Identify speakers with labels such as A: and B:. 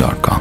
A: gmail.com.